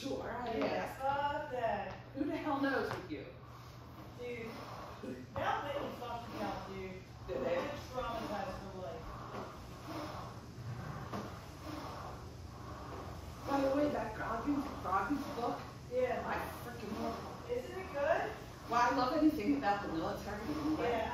sure. I Yeah, fuck that. Who the hell knows with you? Dude. now that fucked me up, dude. Did they? I'm traumatized for life. By the way, that Goggins, Goggins book, Yeah. I freaking love it. Isn't it good? Well, I love anything about the military. Yeah,